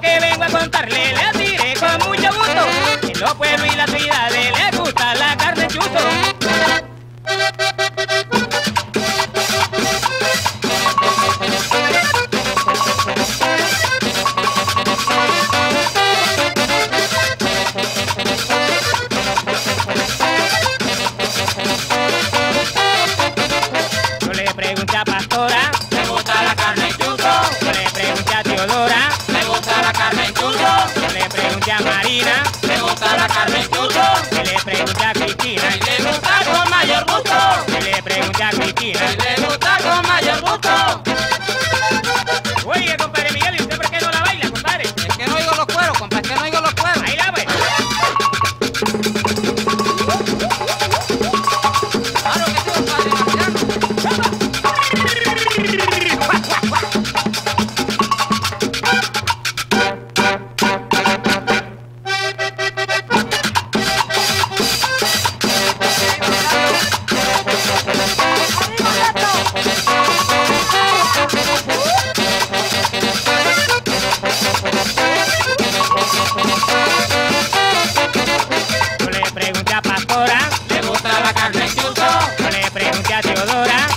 Que vengo a contarle le diré con mucho gusto. En los pueblos y las ciudades le gusta la carne chuzo. Yo le pregunté a Pastora, Yo le pregunté a Marina, me gusta la carne chuzo. Dolora.